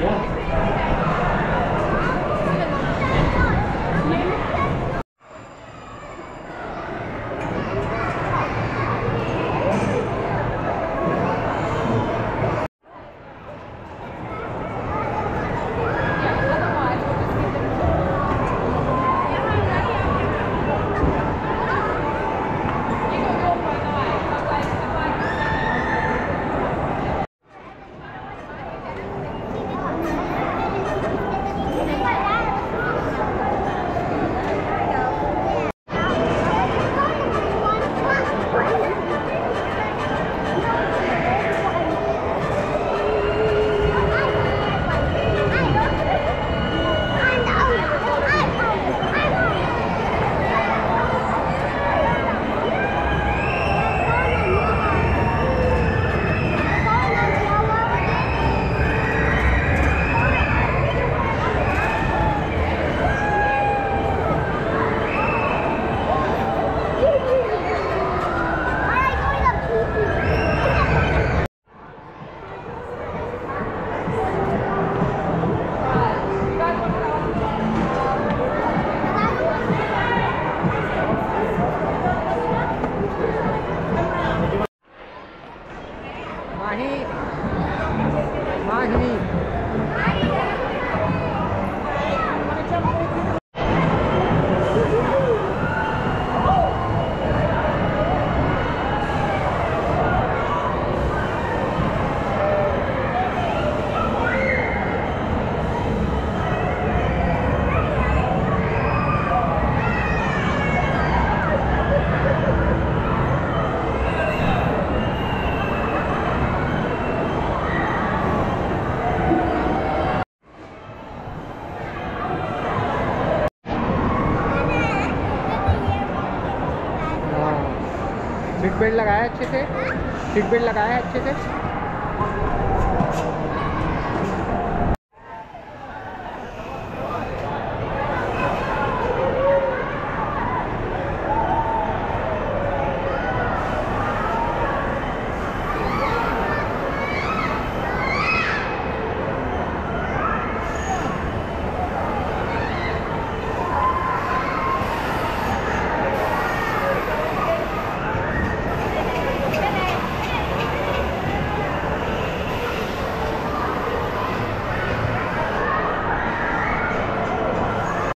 ya. me. Seat belt लगाया अच्छे से। सीट बेल्ट लगाया अच्छे से।